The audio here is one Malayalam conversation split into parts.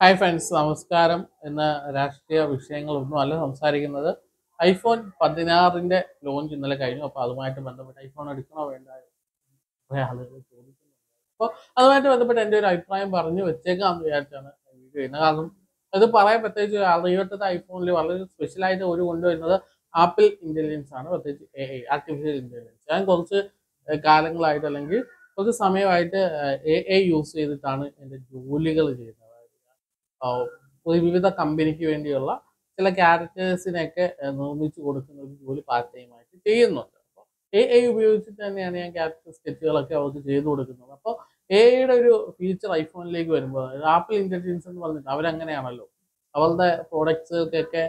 ഹായ് ഫ്രണ്ട്സ് നമസ്കാരം. എന്ന രാഷ്ട്രീയ വിഷയങ്ങളൊന്നും അല്ല സംസാരിക്കുന്നത്. ഐഫോൺ പതിനാറിന്റെ ലോഞ്ച് ഇന്നലെ കഴിഞ്ഞു. അപ്പോൾ അതുമായിട്ട് ബന്ധപ്പെട്ട് ഐഫോൺ എടുക്കണോ വേണ്ട കുറേ ആളുകൾ ചോദിക്കുന്നുണ്ട്. അപ്പോൾ അതുമായിട്ട് ബന്ധപ്പെട്ട് എന്റെ ഒരു അഭിപ്രായം പറഞ്ഞു വെച്ചേക്കാമെന്ന് വിചാരിച്ചാണ് വീഡിയോ ചെയ്യുന്നത്. കാരണം അത് പറയാൻ പ്രത്യേകിച്ച് അറിയട്ടത് ഐഫോണിൽ വളരെ സ്പെഷ്യലായിട്ട് ഒരു കൊണ്ടുവരുന്നത് ആപ്പിൾ ഇന്റലിജൻസ് ആണ്. പ്രത്യേകിച്ച് എ ഐ ആർട്ടിഫിഷ്യൽ ഇന്റലിജൻസ് ഞാൻ കുറച്ച് കാലങ്ങളായിട്ട് അല്ലെങ്കിൽ കുറച്ച് സമയമായിട്ട് എ ഐ യൂസ് ചെയ്തിട്ടാണ് എന്റെ ജോലികൾ ഒരു വിവിധ കമ്പനിക്ക് വേണ്ടിയുള്ള ചില ക്യാരക്ടേഴ്സിനെയൊക്കെ നിർമ്മിച്ചു കൊടുക്കുന്ന ഒരു ജോലി പാർട്ട് ടൈം ആയിട്ട് ചെയ്യുന്നുണ്ട്. അപ്പോൾ എ ഐ ഉപയോഗിച്ചിട്ട് തന്നെയാണ് ഞാൻ ക്യാരക്ടർ സ്കെച്ചുകളൊക്കെ അവർക്ക് ചെയ്തു കൊടുക്കുന്നത്. അപ്പോൾ എ ഐയുടെ ഒരു ഫീച്ചർ ഐഫോണിലേക്ക് വരുമ്പോൾ ആപ്പിൾ ഇന്റലിജൻസ് എന്ന് പറഞ്ഞിട്ട് അവരങ്ങനെയാണല്ലോ. അവളുടെ പ്രോഡക്ട്സുകൾക്കൊക്കെ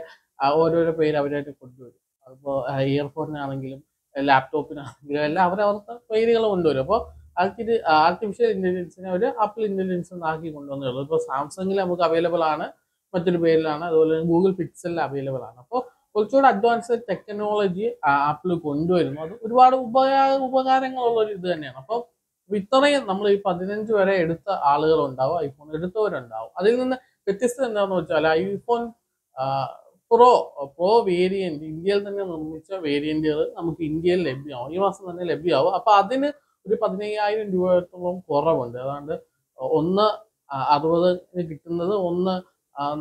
ഓരോരോ പേര് അവരായിട്ട് കൊണ്ടുവരും. അപ്പോൾ ഇയർഫോണിനാണെങ്കിലും ലാപ്ടോപ്പിനാണെങ്കിലും എല്ലാം അവരവർക്ക് പേരുകൾ കൊണ്ടുവരും. അപ്പോൾ ആർക്കിത് ആർട്ടിഫിഷ്യൽ ഇന്റലിജൻസിനെ ഒരു ആപ്പിൾ ഇന്റലിജൻസ് ആക്കി കൊണ്ടുവന്നുള്ളൂ ഇപ്പോൾ സാംസങ്ങിൽ നമുക്ക് അവൈലബിൾ ആണ്. മറ്റൊരു പേരിലാണ്. അതുപോലെ തന്നെ ഗൂഗിൾ പിക്സലിൽ അവൈലബിൾ ആണ്. അപ്പോൾ കുറച്ചുകൂടെ അഡ്വാൻസ്ഡ് ടെക്നോളജി ആപ്പിൾ കൊണ്ടുവരുന്നു. അത് ഒരുപാട് ഉപകാര ഉപകാരങ്ങളുള്ള ഒരു ഇത് തന്നെയാണ്. അപ്പോൾ ഇത്രയും നമ്മൾ ഈ പതിനഞ്ച് വരെ എടുത്ത ആളുകളുണ്ടാവും ഐഫോൺ എടുത്തവരുണ്ടാവും. അതിൽ നിന്ന് വ്യത്യസ്തത എന്താണെന്ന് വെച്ചാൽ ഐഫോൺ പ്രോ പ്രോ വേരിയന്റ് ഇന്ത്യയിൽ തന്നെ നിർമ്മിച്ച വേരിയന്റുകൾ നമുക്ക് ഇന്ത്യയിൽ ലഭ്യമാവും. ഈ മാസം തന്നെ ലഭ്യമാവും. അപ്പൊ അതിന് ഒരു പതിനയ്യായിരം രൂപയോളം കുറവുണ്ട്. അതാണ്ട് ഒന്ന് അറുപതിന് കിട്ടുന്നത് ഒന്ന്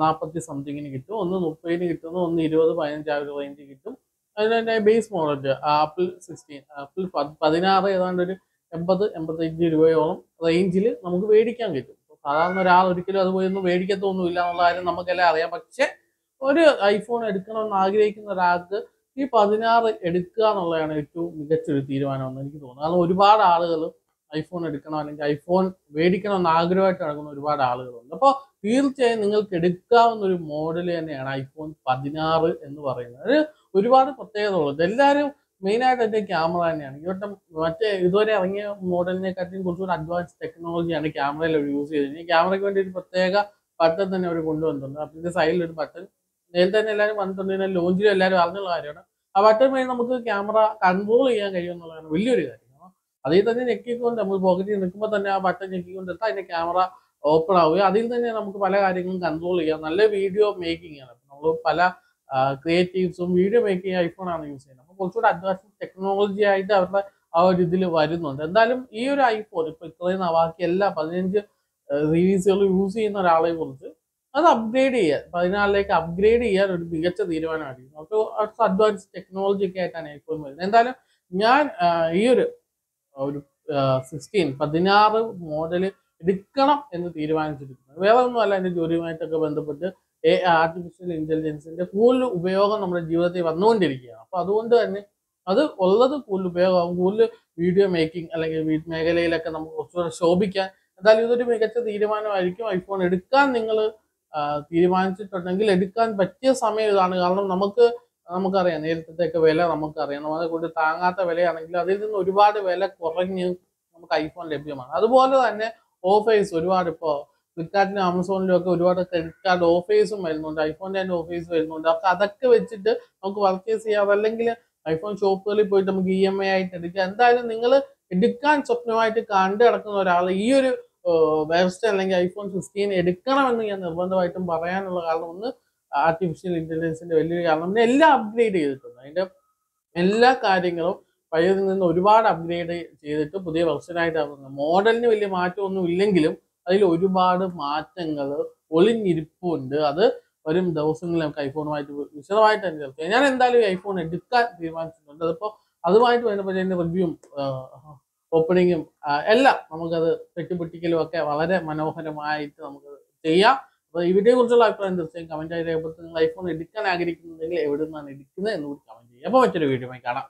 നാൽപ്പത്തി സംതിങ്ങിന് കിട്ടും. ഒന്ന് മുപ്പതിന് കിട്ടുന്നു ഒന്ന് ഇരുപത് പതിനഞ്ചായിരം റേഞ്ച് കിട്ടും. അതിന്റെ base model Apple sixteen Apple പതിനാറ് ഏതാണ്ട് ഒരു എൺപത് എൺപത്തഞ്ച് രൂപയോളം റേഞ്ചിൽ നമുക്ക് മേടിക്കാൻ കിട്ടും. സാധാരണ ഒരാൾ ഒരിക്കലും അത് പോയി ഒന്നും മേടിക്കത്തൊന്നുമില്ല എന്നുള്ള കാര്യം നമുക്കെല്ലാം അറിയാം. പക്ഷെ ഒരു ഐഫോൺ എടുക്കണമെന്ന് ആഗ്രഹിക്കുന്ന ഒരാൾക്ക് ഈ പതിനാറ് എടുക്കുക എന്നുള്ളതാണ് ഏറ്റവും മികച്ചൊരു തീരുമാനമെന്ന് എനിക്ക് തോന്നുന്നു. കാരണം ഒരുപാട് ആളുകൾ ഐഫോൺ എടുക്കണം അല്ലെങ്കിൽ ഐഫോൺ മേടിക്കണം എന്ന് ആഗ്രഹമായിട്ട് നടക്കുന്ന ഒരുപാട് ആളുകളുണ്ട്. അപ്പോൾ തീർച്ചയായും നിങ്ങൾക്ക് എടുക്കാവുന്ന ഒരു മോഡൽ തന്നെയാണ് ഐഫോൺ പതിനാറ് എന്ന് പറയുന്നത്. ഒരുപാട് പ്രത്യേകതകളുണ്ട്. എല്ലാവരും മെയിനായിട്ട് അതിന്റെ ക്യാമറ തന്നെയാണ്. ഇവരുടെ മറ്റേ ഇതുവരെ ഇറങ്ങിയ മോഡലിനെക്കാട്ടിയും കുറച്ചുകൂടി അഡ്വാൻസ് ടെക്നോളജിയാണ് ക്യാമറയിൽ യൂസ് ചെയ്തത്. ഈ ക്യാമറയ്ക്ക് വേണ്ടി ഒരു പ്രത്യേക ബട്ടൺ തന്നെ അവർ കൊണ്ടുവന്നിട്ടുണ്ട്. അപ്പം ഇതിന്റെ സൈഡിൽ ഒരു ബട്ടൺ നേരത്തെ തന്നെ എല്ലാവരും വന്നിട്ടുണ്ടെങ്കിൽ ലോഞ്ചിലും എല്ലാവരും അറിഞ്ഞുള്ള കാര്യമാണ്. ആ ബട്ടൺ വഴി നമുക്ക് ക്യാമറ കൺട്രോൾ ചെയ്യാൻ കഴിയും എന്നുള്ളതാണ് വലിയൊരു കാര്യം. അതിൽ തന്നെ ഞെക്കിക്കൊണ്ട് നമ്മൾ പോക്കറ്റിൽ നിൽക്കുമ്പോൾ തന്നെ ആ ബട്ടൺ ഞെക്കിക്കൊണ്ട് എടുത്താൽ അതിന്റെ ക്യാമറ ഓപ്പൺ ആവുകയും അതിൽ തന്നെ നമുക്ക് പല കാര്യങ്ങളും കൺട്രോൾ ചെയ്യാം. നല്ല വീഡിയോ മേക്കിംഗ് ആണ്. നമ്മൾ പല ക്രിയേറ്റീവ്സും വീഡിയോ മേക്കിംഗ് ഐഫോൺ ആണ് യൂസ് ചെയ്യുന്നത്. അപ്പോൾ കുറച്ചുകൂടി അഡ്വാൻസ് ടെക്നോളജി ആയിട്ട് അവരുടെ ആ ഒരു ഇതിൽ വരുന്നുണ്ട്. എന്തായാലും ഈ ഒരു ഐഫോൺ ഇപ്പോൾ ഇത്രയും നവാക്കി എല്ലാ പതിനഞ്ച് സീരീസുകൾ യൂസ് ചെയ്യുന്ന ഒരാളെ കുറിച്ച് അത് അപ്ഗ്രേഡ് ചെയ്യാൻ പതിനാലിലേക്ക് അപ്ഗ്രേഡ് ചെയ്യാൻ ഒരു മികച്ച തീരുമാനമായിരിക്കും. അപ്പോൾ അഡ്വാൻസ് ടെക്നോളജി ഒക്കെ ആയിട്ടാണ് ഐഫോൺ വരുന്നത്. എന്തായാലും ഞാൻ ഈ ഒരു ഒരു സിക്സ്റ്റീൻ പതിനാറ് മോഡൽ എടുക്കണം എന്ന് തീരുമാനിച്ചിരിക്കുന്നത് വേറെ ഒന്നുമല്ല എന്റെ ജോലിയുമായിട്ടൊക്കെ ബന്ധപ്പെട്ട് എ ആർട്ടിഫിഷ്യൽ ഇന്റലിജൻസിന്റെ കൂടുതൽ ഉപയോഗം നമ്മുടെ ജീവിതത്തിൽ വന്നുകൊണ്ടിരിക്കുകയാണ്. അപ്പൊ അതുകൊണ്ട് തന്നെ അത് ഉള്ളത് കൂടുതൽ ഉപയോഗമാകും. കൂടുതൽ വീഡിയോ മേക്കിംഗ് അല്ലെങ്കിൽ മേഖലയിലൊക്കെ നമുക്ക് കുറച്ചുകൂടെ ശോഭിക്കാൻ. എന്തായാലും ഇതൊരു മികച്ച തീരുമാനമായിരിക്കും. ഐഫോൺ എടുക്കാൻ നിങ്ങൾ തീരുമാനിച്ചിട്ടുണ്ടെങ്കിൽ എടുക്കാൻ പറ്റിയ സമയം ഇതാണ്. കാരണം നമുക്ക് നമുക്കറിയാം നേരത്തെ വില നമുക്കറിയാം നമ്മളെ കൊണ്ട് താങ്ങാത്ത വിലയാണെങ്കിൽ അതിൽ നിന്ന് ഒരുപാട് വില കുറഞ്ഞ് നമുക്ക് ഐഫോൺ ലഭ്യമാണ്. അതുപോലെ തന്നെ ഓഫേഴ്സ് ഒരുപാട് ഇപ്പോൾ ഫ്ലിപ്കാർട്ടിലും ആമസോണിലും ഒക്കെ ഒരുപാട് ക്രെഡിറ്റ് കാർഡ് ഓഫേഴ്സും വരുന്നുണ്ട്. ഐഫോണിന്റെ തന്നെ ഓഫേഴ്സ് വരുന്നുണ്ട്. അപ്പൊ അതൊക്കെ വെച്ചിട്ട് നമുക്ക് പർച്ചേസ് ചെയ്യാം. അല്ലെങ്കിൽ ഐഫോൺ ഷോപ്പുകളിൽ പോയിട്ട് നമുക്ക് ഇ എം ഐ ആയിട്ട് എടുക്കാം. എന്തായാലും നിങ്ങൾ എടുക്കാൻ സ്വപ്നമായിട്ട് കണ്ടു കിടക്കുന്ന ഒരാൾ ഈ ഒരു വെബ്സ്റ്റ് അല്ലെങ്കിൽ ഐഫോൺ ഫിഫ്റ്റീൻ എടുക്കണമെന്ന് ഞാൻ നിർബന്ധമായിട്ടും പറയാനുള്ള കാരണം ഒന്ന് ആർട്ടിഫിഷ്യൽ ഇന്റലിജൻസിന്റെ വലിയൊരു കാരണം. എല്ലാം അപ്ഗ്രേഡ് ചെയ്തിട്ടുണ്ട്. അതിന്റെ എല്ലാ കാര്യങ്ങളും പഴയതിൽ നിന്ന് ഒരുപാട് അപ്ഗ്രേഡ് ചെയ്തിട്ട് പുതിയ വെർഷനായിട്ട് ഇറങ്ങുന്നത് മോഡലിന് വലിയ മാറ്റമൊന്നും ഇല്ലെങ്കിലും അതിൽ ഒരുപാട് മാറ്റങ്ങൾ ഒളിഞ്ഞിരിപ്പുണ്ട്. അത് വരും ദിവസങ്ങളിൽ നമുക്ക് ഐഫോണുമായിട്ട് വിശദമായിട്ട് തന്നെ ചേർക്കാം ഞാൻ എന്തായാലും ഐഫോൺ എടുക്കാൻ തീരുമാനിച്ചിട്ടുണ്ട്. അതിപ്പോൾ അതുമായിട്ട് ബന്ധപ്പെട്ട് എന്റെ റിവ്യൂവും ഓപ്പണിങ്ങും എല്ലാം നമുക്കത് പെട്ടിപ്പൊട്ടിക്കലും ഒക്കെ വളരെ മനോഹരമായിട്ട് നമുക്ക് ചെയ്യാം. അപ്പോൾ ഈ വീഡിയോയെ കുറിച്ചുള്ള അഭിപ്രായം തീർച്ചയായും കമന്റായി രേഖപ്പെടുത്തി നിങ്ങൾ ഐഫോൺ എടുക്കാൻ ആഗ്രഹിക്കുന്നുണ്ടെങ്കിൽ എവിടെ നിന്നാണ് എടുക്കുന്നത് എന്നുകൂടി കമന്റ് ചെയ്യുക. അപ്പോൾ മറ്റൊരു വീഡിയോ കാണാം.